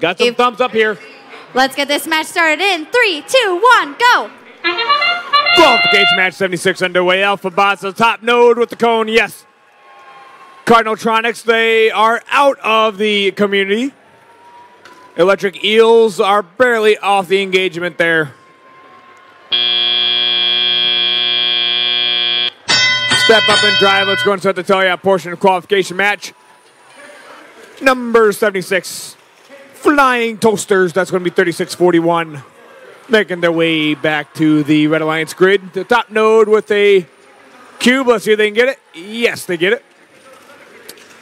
Got some If- thumbs up here. Let's get this match started in three, two, one, go. Qualification match 76 underway. Alpha Bots, the top node with the cone. Yes. Cardinaltronics, they are out of the community. Electric Eels are barely off the engagement there. Step up and drive. Let's go and start the teleop portion of qualification match. Number 76, Flying Toasters. That's going to be 3641 making their way back to the Red Alliance grid. The top node with a cube. Let's see if they can get it. Yes, they get it.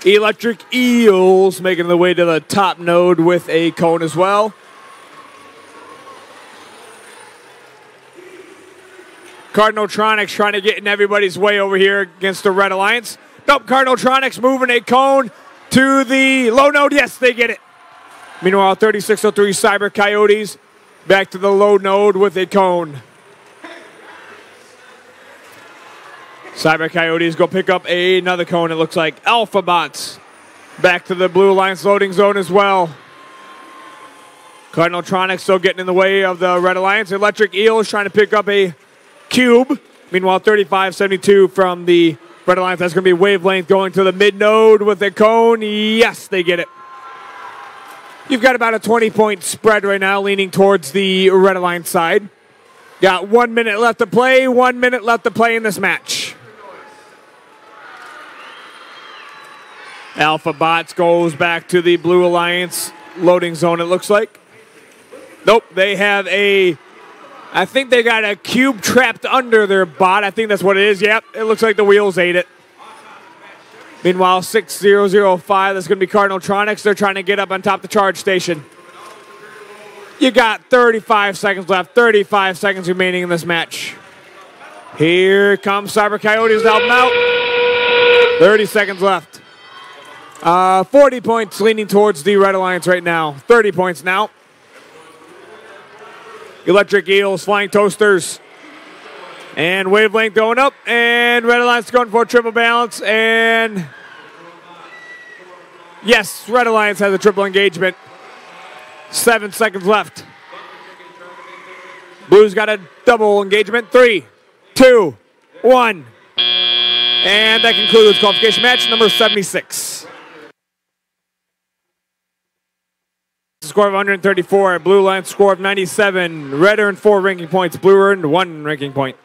Electric Eels making their way to the top node with a cone as well. Cardinaltronics trying to get in everybody's way over here against the Red Alliance. Nope, Cardinaltronics moving a cone to the low node. Yes, they get it. Meanwhile, 3603 Cyber Coyotes back to the low node with a cone. Cyber Coyotes go pick up another cone. It looks like Alpha Bots back to the Blue Alliance loading zone as well. Cardinaltronics still getting in the way of the Red Alliance. Electric Eel is trying to pick up a cube. Meanwhile, 35-72 from the Red Alliance. That's going to be wavelength going to the mid node with a cone. Yes, they get it. You've got about a 20 point spread right now, leaning towards the Red Alliance side. Got one minute left to play, one minute left to play in this match. Alpha Bots goes back to the Blue Alliance loading zone, it looks like. Nope, they have a. I think they got a cube trapped under their bot. I think that's what it is. Yep, it looks like the wheels ate it. Meanwhile, 6005, that's going to be Cardinaltronics. They're trying to get up on top the charge station. You got 35 seconds left, 35 seconds remaining in this match. Here comes Cyber Coyotes to help them out. 30 seconds left. Uh, 40 points leaning towards the Red Alliance right now. 30 points now. Electric Eels, Flying Toasters, and Wavelength going up, and Red Alliance going for a triple balance, and yes, Red Alliance has a triple engagement. Seven seconds left. Blues got a double engagement. Three, two, one. And that concludes qualification match number 76. Score of 134. Blue line score of 97. Red earned four ranking points. Blue earned one ranking point.